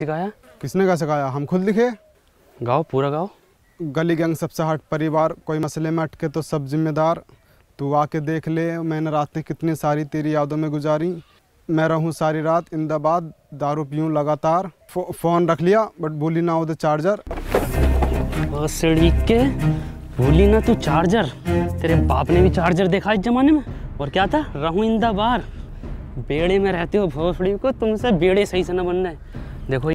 सिखाया? किसने का सिखाया? हम खुद लिखे? गाओ पूरा गाओ। गली गैंग सबसे हट परिवार कोई मसले में अटके तो सब जिम्मेदार। तू आके देख ले मैंने रातें कितनी सारी तेरी यादों में गुजारी। मैं रहूँ सारी रात इंदाबाद दारू पीऊँ लगातार। फो, फ़ोन रख लिया बट भूली ना उधर चार्जर। भोसड़ी के भूली ना तू चार्जर। तेरे बाप ने भी चार्जर देखा इस जमाने में? और क्या था? रहूँ इंदा बार बेड़े में रहते हो भोसड़ी को तुमसे बेड़े सही से ना बनना है। देखो